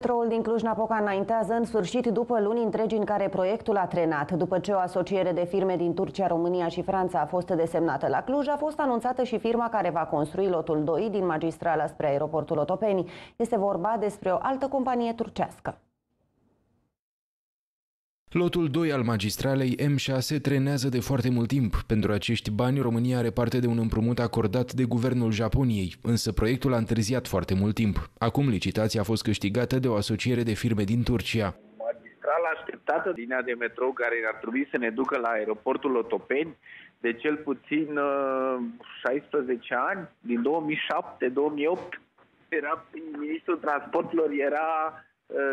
Metroul din Cluj-Napoca înaintează în sfârșit după luni întregi în care proiectul a trenat. După ce o asociere de firme din Turcia, România și Franța a fost desemnată la Cluj, a fost anunțată și firma care va construi lotul 2 din magistrala spre aeroportul Otopeni. Este vorba despre o altă companie turcească. Lotul 2 al magistralei M6 trenează de foarte mult timp. Pentru acești bani, România are parte de un împrumut acordat de guvernul Japoniei, însă proiectul a întârziat foarte mult timp. Acum licitația a fost câștigată de o asociere de firme din Turcia. Magistrala așteptată, linia de metrou care ar trebui să ne ducă la aeroportul Otopeni, de cel puțin uh, 16 ani, din 2007-2008, era ministrul transporturilor, era uh,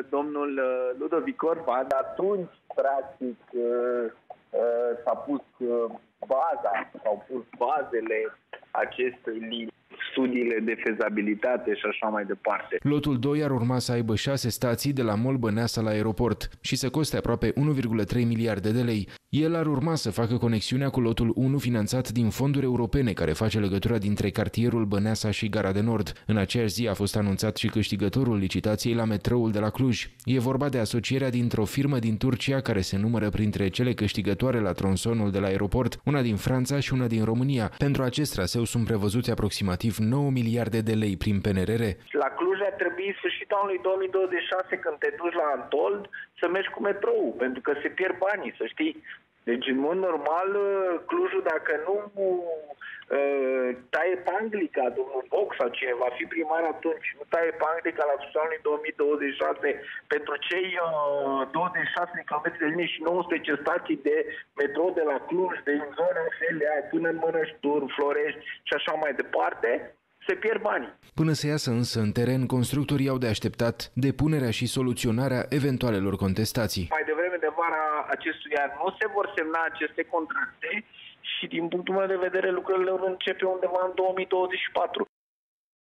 domnul uh, Ludovic Orban, atunci practic uh, uh, s-a pus uh, baza, s-au pus bazele acestei linii studiile de fezabilitate și așa mai departe. Lotul 2 ar urma să aibă șase stații de la Mol Băneasa la aeroport și să coste aproape 1,3 miliarde de lei. El ar urma să facă conexiunea cu lotul 1 finanțat din fonduri europene care face legătura dintre cartierul Băneasa și Gara de Nord. În aceeași zi a fost anunțat și câștigătorul licitației la metroul de la Cluj. E vorba de asocierea dintr-o firmă din Turcia care se numără printre cele câștigătoare la tronsonul de la aeroport, una din Franța și una din România. Pentru acest traseu sunt prevăzuți aproximativ 9 miliarde de lei prin PNRR. La Cluj ar trebui sfârșitul anului 2026 când te duci la Antold să mergi cu metrou, pentru că se pierd banii, să știi. Deci, în mod normal, Clujul, dacă nu uh, taie panglica, domnul Boc sau cine va fi primar atunci, nu taie panglica la sfârșitul 2026 pentru cei uh, 26 de km de linie și 19 stații de metrou de la Cluj, de în zona Felea, până în Mănășturi, Florești și așa mai departe, se pierd banii. Până să iasă însă în teren, constructorii au de așteptat depunerea și soluționarea eventualelor contestații. Mai devreme de vara acestui an nu se vor semna aceste contracte și din punctul meu de vedere lucrurile vor începe undeva în 2024.